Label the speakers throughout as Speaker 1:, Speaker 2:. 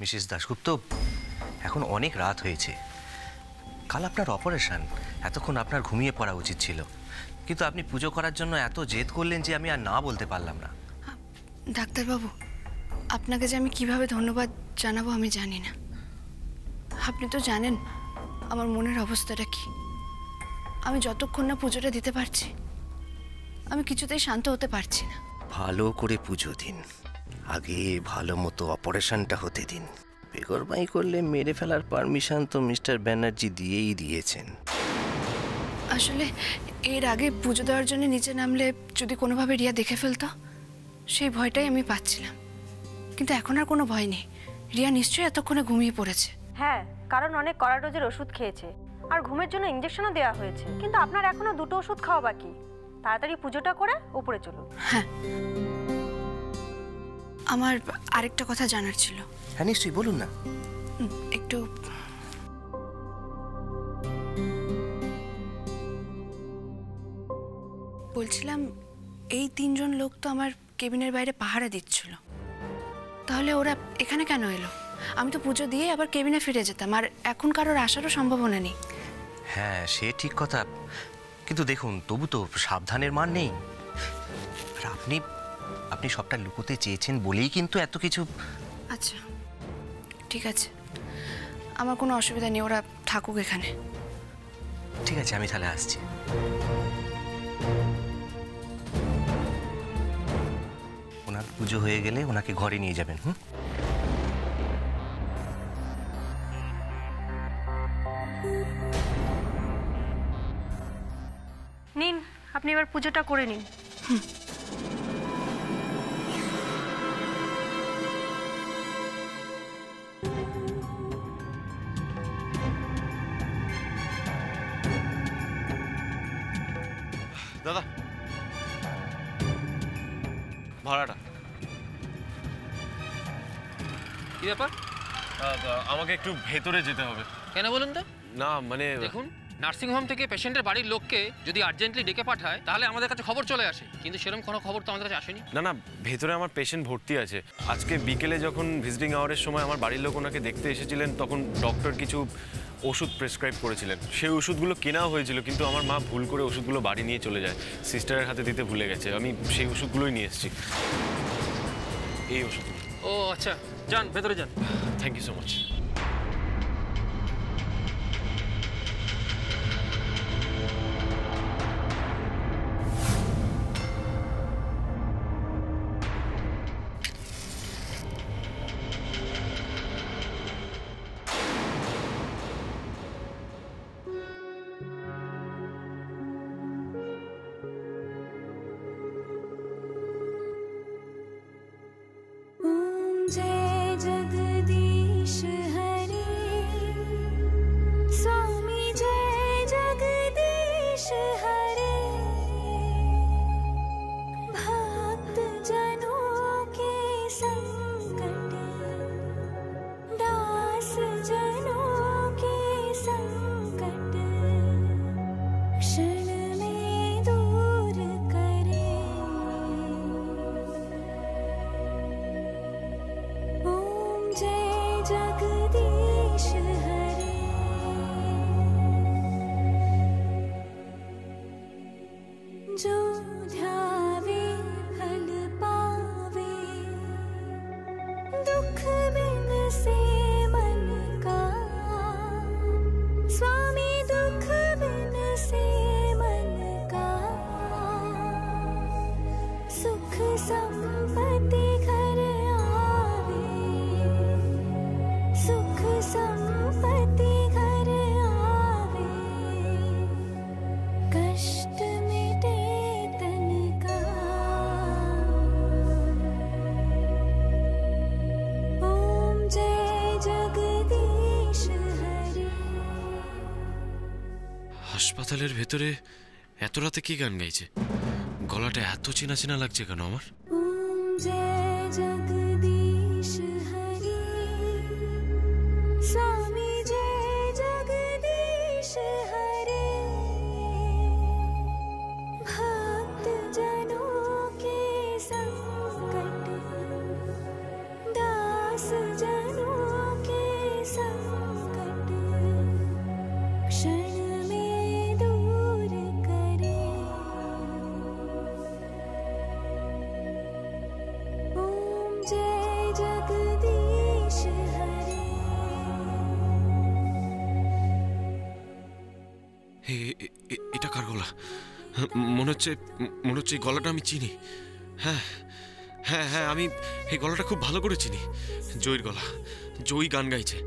Speaker 1: Mrs Dasgupta এখন অনেক রাত হয়েছে। কাল আপনার অপারেশন এতক্ষণ আপনার ঘুমিয়ে পড়া উচিত ছিল। কিন্তু আপনি পুজো করার জন্য এত জেদ করলেন যে আমি আর না বলতে পারলাম না।
Speaker 2: ডাক্তারবাবু আপনাকে যে আমি কীভাবে ধন্যবাদ জানাব আমি জানি না। আপনি তো জানেন আমার মনের অবস্থাটা কি। আমি যতক্ষণ না পুজোটা দিতে পারছি আমি কিছুতেই শান্ত হতে পারছি না।
Speaker 1: ভালো করে পুজো দিন। আগে ভালো মতো অপারেশনটা হতে দিন। বেগরবাই করলে মেরে ফেলার পারমিশন তো মিস্টার ব্যানার্জি দিয়েই দিয়েছেন।
Speaker 2: আসলে এর আগে পুজো দেওয়ার জন্য নিচে নামলে যদি কোনোভাবে রিয়া দেখে ফেলতো সেই ভয়টাই আমি পাচ্ছিলাম। কিন্তু এখন আর কোনো ভয় নেই। রিয়া নিশ্চয়ই এতক্ষণে ঘুমিয়ে পড়েছে।
Speaker 3: হ্যাঁ কারণ অনেক কড়া ডোজের ওষুধ খেয়েছে। আর ঘুমের জন্য ইঞ্জেকশনও দেওয়া হয়েছে। কিন্তু আপনার এখনও দুটো ওষুধ খাওয়া বাকি। তাড়াতাড়ি পুজোটা করে উপরে চলুন।
Speaker 2: হ্যাঁ। আমার আরেকটা কথা জানার ছিল।
Speaker 1: হ্যাঁ নিশ্চয়ই বলুন না।
Speaker 2: একটু বলছিলাম এই তিনজন লোক তো আমার কেবিনের বাইরে পাহারা দিচ্ছিল। তাহলে ওরা এখানে কেন এলো? আমি তো পুজো দিয়ে আবার কেবিনে ফিরে যেতাম আর এখন কারোর আসারও সম্ভাবনা নেই।
Speaker 1: হ্যাঁ সে ঠিক কথা। কিন্তু দেখুন তবু তো সাবধানের মান নেই। আর আপনি আপনি সবটা লুকোতে চেয়েছেন বলেই কিন্তু এত কিছু।
Speaker 2: আচ্ছা ঠিক আছে। আমার কোনো অসুবিধা নেই ওরা থাকুক এখানে।
Speaker 1: ঠিক আছে আমি তাহলে আসছি। ওনার পুজো হয়ে গেলে ওনাকে ঘরে নিয়ে যাবেন হুম?
Speaker 3: নিন আপনি এবার পুজোটা করে নিন।
Speaker 4: দাদা
Speaker 5: কি ব্যাপার?
Speaker 4: আমাকে একটু ভেতরে যেতে হবে।
Speaker 5: কেন বলুন তো?
Speaker 4: না মানে
Speaker 5: দেখুন নার্সিংহোম থেকে পেশেন্টের বাড়ির লোককে যদি আর্জেন্টলি ডেকে পাঠায় তাহলে আমাদের কাছে খবর চলে আসে। কিন্তু সেরকম কোনো খবর তো আমাদের কাছে আসেনি।
Speaker 4: না না ভেতরে আমার পেশেন্ট ভর্তি আছে। আজকে বিকেলে যখন ভিজিটিং আওয়ারের সময় আমার বাড়ির লোক ওনাকে দেখতে এসেছিলেন তখন ডক্টর কিছু ওষুধ প্রেসক্রাইব করেছিলেন। সেই ওষুধগুলো কেনাও হয়েছিল কিন্তু আমার মা ভুল করে ওষুধগুলো বাড়ি নিয়ে চলে যায়। সিস্টারের হাতে দিতে ভুলে গেছে আমি সেই ওষুধগুলোই নিয়ে এসেছি। এই ওষুধ
Speaker 5: ও আচ্ছা। যান ভেতরে যান
Speaker 4: থ্যাংক ইউ সো মাচ
Speaker 6: ॐ 就跳
Speaker 4: হাসপাতালের ভেতরে এত রাতে কি গান গাইছে? গলাটা এত চেনা চেনা লাগছে কেন আমার? এটা কার গলা? মনে হচ্ছে মনে হচ্ছে এই গলাটা আমি চিনি। হ্যাঁ হ্যাঁ হ্যাঁ আমি এই গলাটা খুব ভালো করে চিনি। জয়ীর গলা, জয়ী গান গাইছে।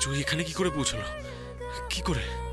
Speaker 4: জয়ী এখানে কি করে পৌঁছলো? কি করে?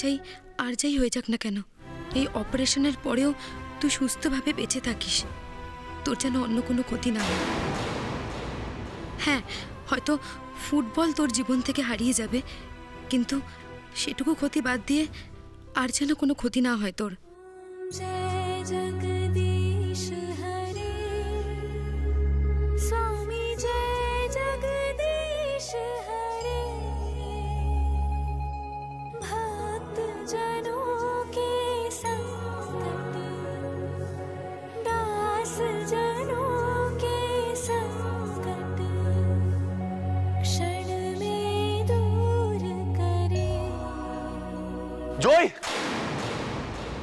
Speaker 6: চাই আর যাই হয়ে যাক না কেন, এই অপারেশনের পরেও তুই সুস্থভাবে বেঁচে থাকিস। তোর যেন অন্য কোনো ক্ষতি না হয়। হ্যাঁ হয়তো ফুটবল তোর জীবন থেকে হারিয়ে যাবে, কিন্তু সেটুকু ক্ষতি বাদ দিয়ে আর যেন কোনো ক্ষতি না হয় তোর।
Speaker 7: জয়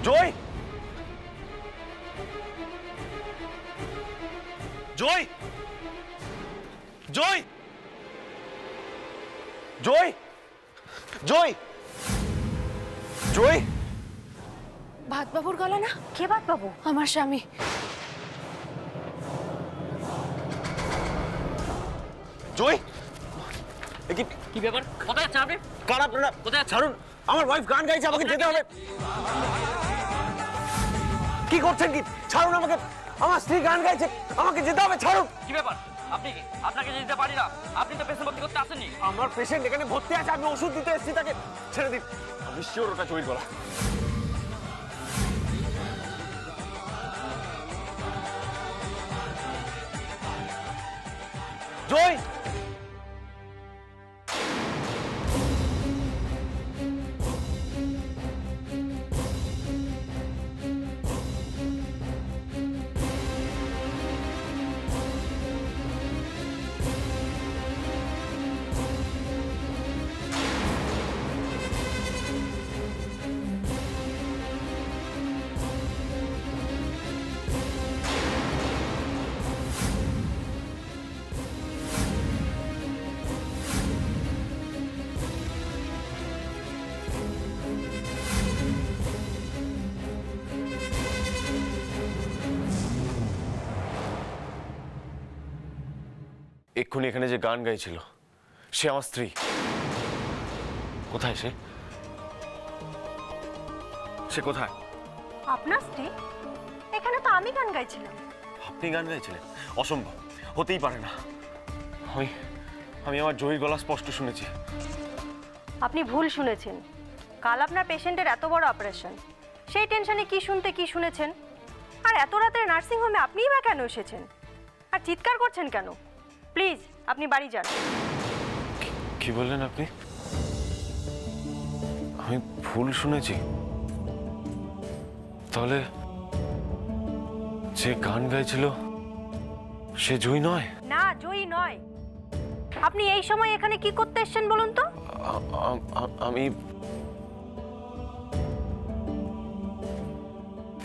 Speaker 7: জয় জয় জয় জয় জয় জয়
Speaker 2: ভাতবাবুর গলা না?
Speaker 3: কে বাবু
Speaker 2: আমার স্বামী।
Speaker 7: জয় কি
Speaker 8: কি ব্যাপার? কোথায় যাচ্ছেন আপনি?
Speaker 7: কার আপনারা
Speaker 8: কোথায়
Speaker 7: ছাড়ুন। আমার ওয়াইফ গান গাইছে আমাকে যেতে হবে। কি করছেন কি? ছাড়ুন আমাকে। আমার স্ত্রী গান গাইছে আমাকে যেতে হবে ছাড়ুন।
Speaker 8: কি ব্যাপার? আপনি আপনাকে যেতে পারি না আপনি তো পেশেন্ট ভর্তি করতে আসেননি।
Speaker 7: আমার পেশেন্ট এখানে ভর্তি আছে আমি ওষুধ দিতে এসেছি তাকে। ছেড়ে দিন। আমি শিওর ওটা চুরি করা জয়!
Speaker 4: এক্ষুনি এখানে যে গান গাইছিল সে আমার স্ত্রী। কোথায় সে? সে কোথায়?
Speaker 3: আপনার স্ত্রী? এখানে তো আমি গান গাইছিলাম।
Speaker 4: আপনি গান গাইছিলেন? অসম্ভব। হতেই পারে না। আমি আমি আমার জয়ীর গলা স্পষ্ট শুনেছি।
Speaker 3: আপনি ভুল শুনেছেন। কাল আপনার পেশেন্টের এত বড় অপারেশন। সেই টেনশনে কি শুনতে কি শুনেছেন? আর এত রাতে নার্সিংহোমে আপনিই বা কেন এসেছেন? আর চিৎকার করছেন কেন? প্লিজ আপনি বাড়ি যান।
Speaker 4: কি বললেন আপনি? আমি ভুল শুনেছি। তাহলে যে গান গাইছিল সে জয়ী নয়?
Speaker 3: না জয়ী নয়। আপনি এই সময় এখানে কি করতে এসেছেন বলুন তো?
Speaker 4: আমি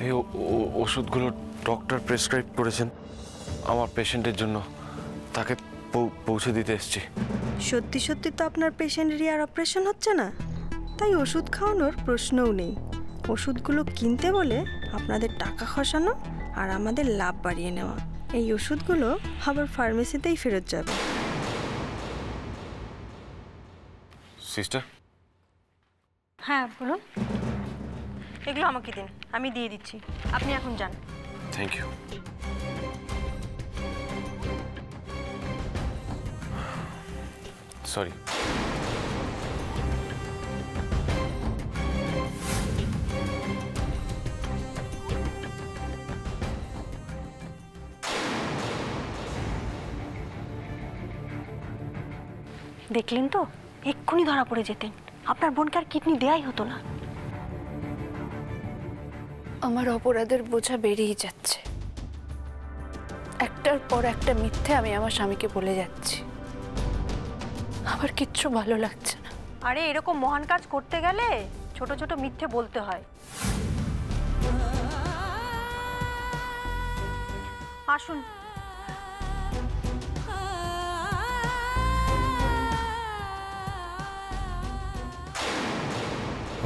Speaker 4: এই ওষুধগুলো ডক্টর প্রেসক্রাইব করেছেন আমার পেশেন্টের জন্য। তাকে পৌঁছে দিতে এসেছি।
Speaker 9: সত্যি সত্যি তো আপনার পেশেন্টেরই আর অপারেশন হচ্ছে না? তাই ওষুধ খাওয়ানোর প্রশ্নও নেই। ওষুধগুলো কিনতে বলে আপনাদের টাকা খসানো আর আমাদের লাভ বাড়িয়ে নেওয়া। এই ওষুধগুলো আবার ফার্মেসিতেই ফেরত যাবে।
Speaker 4: সিস্টার
Speaker 3: হ্যাঁ বলুন। এগুলো আমাকে দিন আমি দিয়ে দিচ্ছি। আপনি এখন যান।
Speaker 4: থ্যাংক ইউ সরি
Speaker 3: দেখলেন তো? এক্ষুনি ধরা পড়ে যেতেন। আপনার বোনকে আর কিডনি দেয়াই হতো না।
Speaker 2: আমার অপরাধের বোঝা বেড়েই যাচ্ছে। একটার পর একটা মিথ্যে আমি আমার স্বামীকে বলে যাচ্ছি। আমার কিচ্ছু ভালো লাগছে না।
Speaker 3: আরে এরকম মহান কাজ করতে গেলে ছোট ছোট মিথ্যে বলতে হয়। আসুন।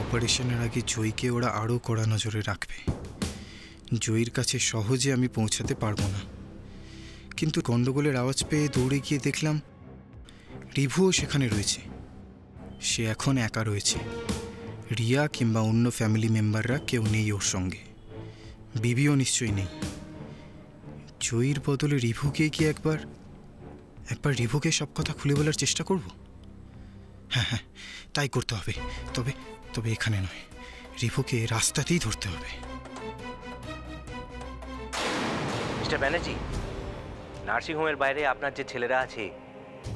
Speaker 10: অপারেশনের আগে জয়কে ওরা আরও কড়া নজরে রাখবে। জয়ীর কাছে সহজে আমি পৌঁছাতে পারব না। কিন্তু গণ্ডগোলের আওয়াজ পেয়ে দৌড়ে গিয়ে দেখলাম রিভুও সেখানে রয়েছে। সে এখন একা রয়েছে। রিয়া কিংবা অন্য ফ্যামিলি মেম্বাররা কেউ নেই ওর সঙ্গে। বিবিও নিশ্চয়ই নেই। জয়ীর বদলে রিভুকে কি একবার একবার রিভুকে সব কথা খুলে বলার চেষ্টা করব? হ্যাঁ হ্যাঁ তাই করতে হবে। তবে তবে এখানে নয়। রিভুকে রাস্তাতেই ধরতে হবে।
Speaker 1: মিস্টার ব্যানার্জি, নার্সিংহোমের বাইরে আপনার যে ছেলেরা আছে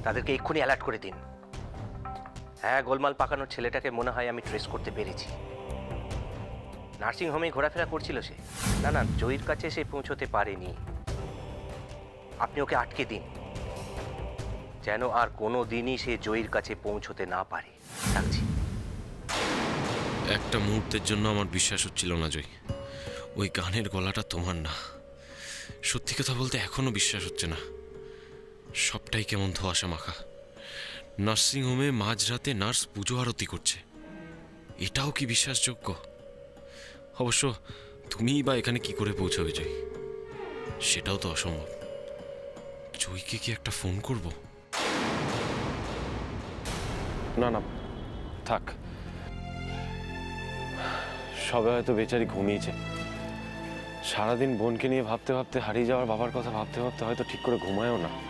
Speaker 1: তাদেরকে এক্ষুনি অ্যালার্ট করে দিন। হ্যাঁ গোলমাল পাকানোর ছেলেটাকে মনে হয় আমি ট্রেস করতে পেরেছি। নার্সিংহোমে ঘোরাফেরা করছিল সে। না না, জয়ীর কাছে সে পৌঁছতে পারেনি। আপনি ওকে আটকে দিন। যেন আর কোনো দিনই সে জয়ীর কাছে পৌঁছতে না পারে।
Speaker 4: একটা মুহূর্তের জন্য আমার বিশ্বাস হচ্ছিল না, জয়। ওই গানের গলাটা তোমার না। সত্যি কথা বলতে এখনও বিশ্বাস হচ্ছে না। সবটাই কেমন ধোয়াশা মাখা। নার্সিংহোমে মাঝরাতে নার্স পুজো আরতি করছে। এটাও কি বিশ্বাসযোগ্য? অবশ্য তুমিই বা এখানে কি করে পৌঁছাবে, জয়? সেটাও তো অসম্ভব। জয়কে কি একটা ফোন করব? না না, থাক। সবে হয়তো বেচারি ঘুমিয়েছে। সারাদিন বোনকে নিয়ে ভাবতে ভাবতে হারিয়ে যাওয়ার বাবার কথা ভাবতে ভাবতে হয়তো ঠিক করে ঘুমায়ও না।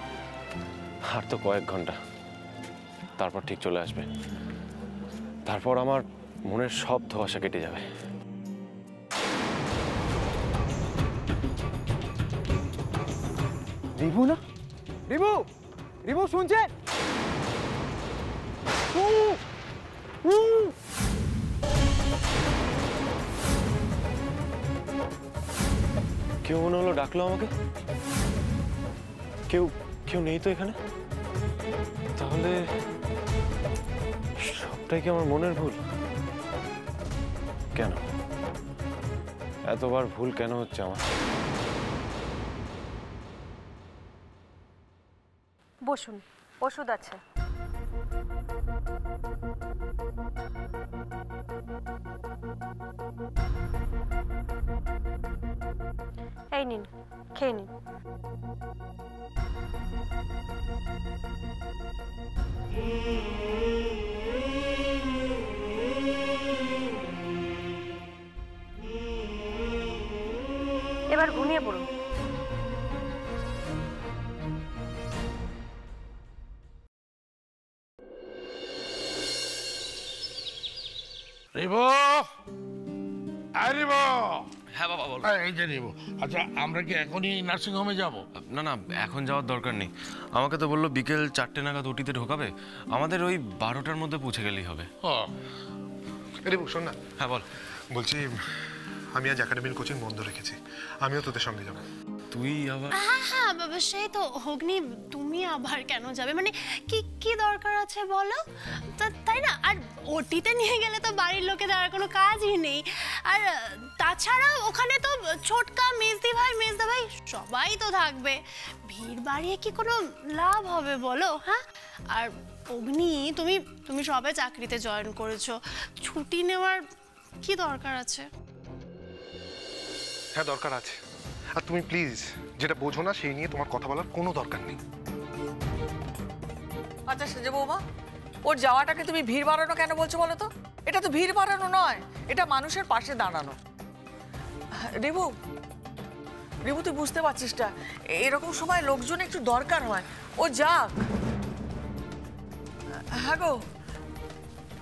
Speaker 4: আর তো কয়েক ঘণ্টা। তারপর ঠিক চলে আসবে। তারপর আমার মনের সব ধোয়াশা কেটে যাবে।
Speaker 11: রিভু না? রিভু রিভু শুনছে?
Speaker 4: কেউ মনে হলো ডাকলো আমাকে? কেউ কেউ নেই তো এখানে? তাহলে সবটাই কি আমার মনের ভুল? কেন? এতবার ভুল কেন হচ্ছে আমার?
Speaker 3: বসুন, ওষুধ আছে। এই নিন, খেয়ে নিন। এবার ঘুমিয়ে পড়ুন।
Speaker 4: বাবা বল
Speaker 12: এই যে রিবো আচ্ছা আমরা কি এখনই নার্সিং হোমে যাব?
Speaker 4: না না এখন যাওয়ার দরকার নেই। আমাকে তো বলল বিকেল চারটে নাগাদ ওটিতে ঢোকাবে। আমাদের ওই বারোটার মধ্যে পৌঁছে গেলেই হবে।
Speaker 12: ও
Speaker 13: রিবু শোন না।
Speaker 4: হ্যাঁ বল।
Speaker 13: বলছি আমি আজ একাডেমির কোচিং বন্ধ রেখেছি। আমিও তোদের সঙ্গে যাব।
Speaker 4: তুই আবার
Speaker 14: হ্যাঁ বাবা সেই তো অগ্নি তুমি আবার কেন যাবে? মানে কি কি দরকার আছে বলো? তাই ওটিতে নিয়ে গেলে তো বাড়ির লোকেদের আর কোনো কাজই নেই। আর তাছাড়া ওখানে তো ছোটকা মেজদি ভাই মেজদা ভাই সবাই তো থাকবে। ভিড় বাড়িয়ে কি কোনো লাভ হবে বলো হ্যাঁ? আর অগ্নি তুমি তুমি সবে চাকরিতে জয়েন করেছ। ছুটি নেওয়ার কি দরকার আছে?
Speaker 13: হ্যাঁ দরকার আছে। আর তুমি প্লিজ যেটা বোঝো না সেই নিয়ে তোমার কথা বলার কোনো দরকার নেই।
Speaker 15: আচ্ছা সেজে বৌমা ওর যাওয়াটাকে তুমি ভিড় বাড়ানো কেন বলছো বলো তো? এটা তো ভিড় বাড়ানো নয় এটা মানুষের পাশে দাঁড়ানো। রিবু রিবু তুই বুঝতে পারছিস না এরকম সময় লোকজন একটু দরকার হয়। ও যাক। হ্যাঁ গো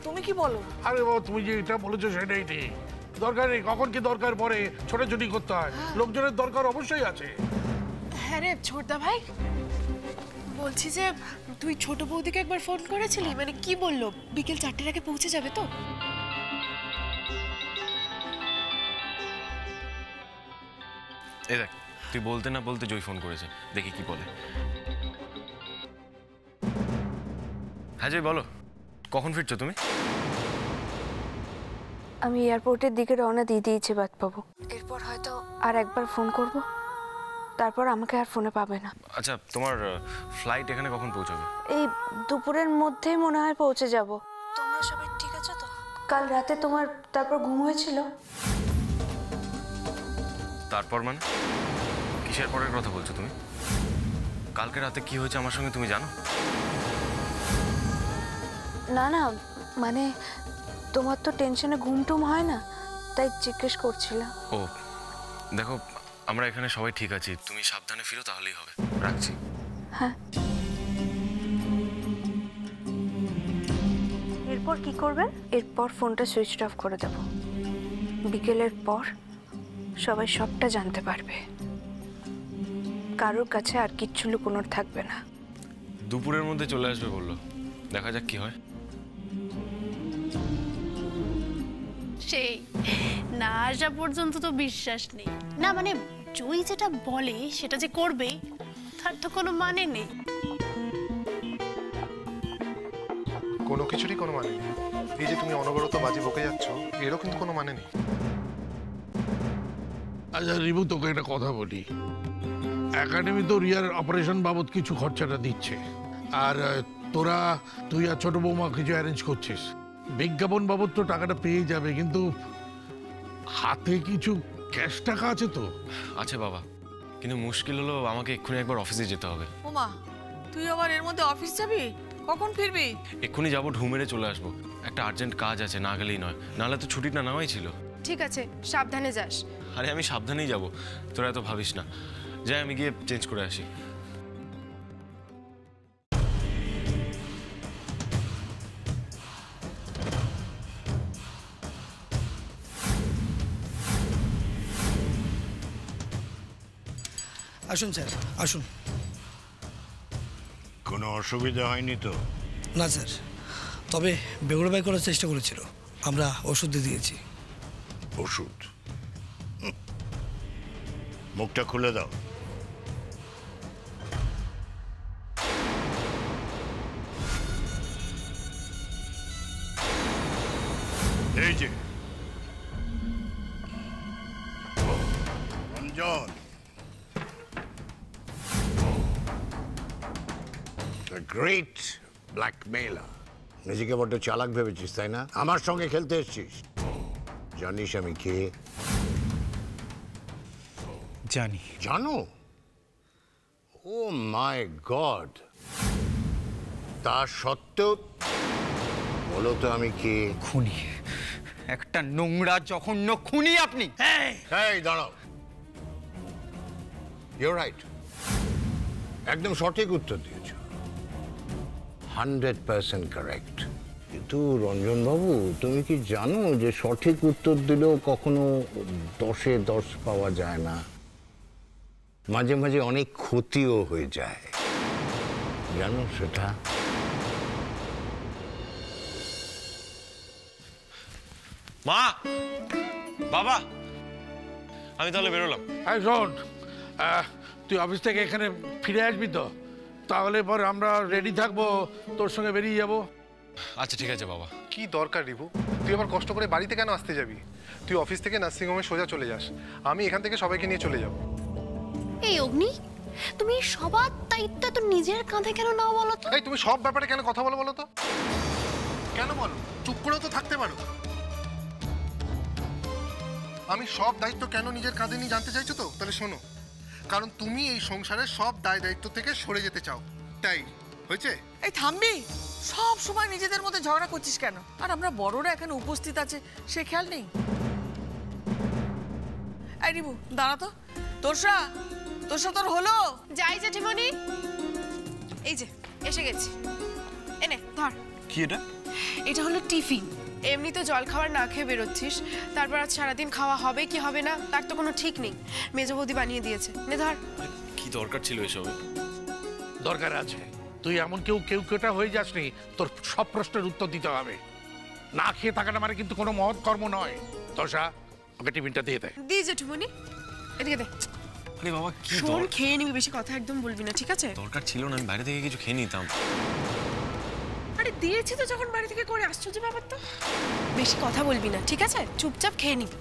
Speaker 15: তুমি কি বলো?
Speaker 12: আরে বাবা তুমি যে এটা বলেছ সেটাই ঠিক। দরকার নেই কখন কি দরকার পড়ে ছোটাছুটি করতে হয়। লোকজনের দরকার অবশ্যই আছে।
Speaker 14: হ্যাঁ রে ছোটদা ভাই বলছি যে তুই ছোট বৌদিকে একবার ফোন করেছিলি? মানে কি বলল? বিকেল চারটের আগে পৌঁছে যাবে তো?
Speaker 4: এই দেখ তুই বলতে না বলতে জয় ফোন করেছে। দেখি কি বলে। হ্যাঁ জয় বলো। কখন ফিরছো তুমি?
Speaker 2: আমি এয়ারপোর্টের দিকে রওনা দিয়ে দিয়েছি বাদ পাবো এরপর হয়তো আর একবার ফোন করব। তারপর আমাকে আর ফোনে পাবে না।
Speaker 4: আচ্ছা তোমার ফ্লাইট এখানে কখন পৌঁছবে?
Speaker 2: এই দুপুরের মধ্যেই মনে হয় পৌঁছে যাব। তোমরা সবাই ঠিক আছো তো? কাল রাতে তোমার তারপর ঘুম হয়েছিল?
Speaker 4: তারপর মানে? কিসের পরের কথা বলছো তুমি? কালকে রাতে কি হয়েছে আমার সঙ্গে তুমি জানো?
Speaker 2: না না মানে তোমার তো টেনশনে ঘুম টুম হয় না তাই জিজ্ঞেস করছিলাম।
Speaker 4: ও দেখো আমরা এখানে সবাই ঠিক আছি। তুমি সাবধানে ফিরো তাহলেই হবে। রাখছি।
Speaker 2: হ্যাঁ।
Speaker 3: এরপর কি করবেন?
Speaker 2: এরপর ফোনটা সুইচ অফ করে দেব। বিকেলের পর সবাই সবটা জানতে পারবে। কারোর কাছে আর কিচ্ছু লুকোনোর থাকবে না।
Speaker 4: দুপুরের মধ্যে চলে আসবে বলল। দেখা যাক কি হয়।
Speaker 14: সেই না আসা পর্যন্ত তো বিশ্বাস নেই। না মানে জয়ী যেটা বলে সেটা যে করবে তার তো কোনো মানে নেই।
Speaker 13: কোনো কিছুরই কোনো মানে নেই। এই যে তুমি অনবরত বাজি বকে যাচ্ছ এরও কিন্তু কোনো মানে নেই।
Speaker 12: আচ্ছা রিবু তোকে একটা কথা বলি। একাডেমি তো রিয়ার অপারেশন বাবদ কিছু খরচাটা দিচ্ছে। আর তোরা তুই আর ছোট বৌমা কিছু অ্যারেঞ্জ করছিস। বিজ্ঞাপন বাবদ তো টাকাটা পেয়ে যাবে কিন্তু হাতে কিছু ক্যাশ টাকা আছে তো।
Speaker 4: আছে বাবা। কিন্তু মুশকিল হলো আমাকে এক্ষুনি একবার অফিসে যেতে হবে।
Speaker 15: ওমা তুই আবার এর মধ্যে অফিস যাবি? কখন ফিরবি?
Speaker 4: এক্ষুনি যাব ঢুমেরে চলে আসব। একটা আর্জেন্ট কাজ আছে না গেলেই নয়। নাহলে তো ছুটিটা নেওয়াই ছিল।
Speaker 14: ঠিক আছে সাবধানে যাস।
Speaker 4: আরে আমি সাবধানেই যাব। তোরা এত ভাবিস না। যাই আমি গিয়ে চেঞ্জ করে আসি।
Speaker 16: আসুন স্যার আসুন।
Speaker 17: কোনো অসুবিধা হয়নি তো?
Speaker 16: না স্যার। তবে বেগুড়বাই করার চেষ্টা করেছিল। আমরা ওষুধ দিয়ে দিয়েছি।
Speaker 17: ওষুধ। মুখটা খুলে দাও। গ্রেট ব্ল্যাকমেলার নিজেকে বড্ড চালাক ভেবেছিস তাই না? আমার সঙ্গে খেলতে এসছিস। জানিস আমি কে?
Speaker 10: জানি।
Speaker 17: জানো? Oh my god. তা সত্ত্বেও বলো তো আমি কে?
Speaker 18: খুনি। একটা নোংরা জঘন্য খুনি আপনি!
Speaker 17: এই দাঁড়াও। ইউ রাইট একদম সঠিক উত্তর দিয়েছ। হান্ড্রেড পার্সেন্ট কারেক্ট কিন্তু রঞ্জনবাবু তুমি কি জানো যে সঠিক উত্তর দিলেও কখনো দশে দশ পাওয়া যায় না? মাঝে মাঝে অনেক ক্ষতিও হয়ে যায়। জানো সেটা?
Speaker 4: মা! বাবা! আমি তাহলে বেরোলাম।
Speaker 12: হ্যাঁ শোন তুই অফিস থেকে এখানে ফিরে আসবি তো? তাহলে পর আমরা রেডি থাকব তোর সঙ্গে বেরিয়ে যাব।
Speaker 4: আচ্ছা ঠিক আছে বাবা।
Speaker 13: কি দরকার রিভু তুই আবার কষ্ট করে বাড়িতে কেন আসতে যাবি? তুই অফিস থেকে নার্সিংহোমে সোজা চলে যাস। আমি এখান থেকে সবাইকে নিয়ে চলে যাব।
Speaker 14: এই অগ্নি তুমি সবার দায়িত্ব তো নিজের কাঁধে কেন নাও বলো তো?
Speaker 13: এই তুমি সব ব্যাপারে কেন কথা বলো বলো তো? কেন বলো? চুপ করেও তো থাকতে পারো। আমি সব দায়িত্ব কেন নিজের কাঁধে নিয়ে জানতে চাইছো তো? তাহলে শোনো। কারণ তুমি এই সংসারের সব দায় দায়িত্ব থেকে সরে যেতে চাও। তাই হয়েছে?
Speaker 15: এই থামবি সব সময় নিজেদের মধ্যে ঝগড়া করছিস কেন? আর আমরা বড়রা এখানে উপস্থিত আছে সে খেয়াল নেই? এই রিবু দাঁড়া তো। তোরসা তোরসা তোর হলো?
Speaker 14: যাই জেঠিমণি। এই যে এসে গেছি। এনে ধর।
Speaker 4: কি এটা?
Speaker 14: এটা হলো টিফিন। এমনি তো জল খাবার না খেয়ে বেরোচ্ছিস। তারপর আজ সারাদিন খাওয়া হবে কি হবে না তার তো কোনো ঠিক নেই। মেজ বৌদি বানিয়ে দিয়েছে। নে ধর।
Speaker 4: কি দরকার ছিল এসবে?
Speaker 12: দরকার আছে। তুই এমন কেউ কেউ কেউটা হয়ে যাস যাসনি তোর সব প্রশ্নের উত্তর দিতে হবে। না খেয়ে থাকাটা মানে কিন্তু কোনো মহৎ কর্ম নয়। দশা ওকে টিফিনটা দিয়ে দেয়
Speaker 19: দি জেঠুমনি এদিকে দে।
Speaker 4: আরে বাবা কি
Speaker 19: শোন খেয়ে নিবি বেশি কথা একদম বলবি না ঠিক আছে?
Speaker 4: দরকার ছিল না আমি বাইরে থেকে কিছু খেয়ে নিতাম।
Speaker 19: দিয়েছি তো যখন বাড়ি থেকে করে আশ্চর্য ব্যাপার তো। বেশি কথা বলবি না, ঠিক আছে? চুপচাপ খেয়ে নিবি।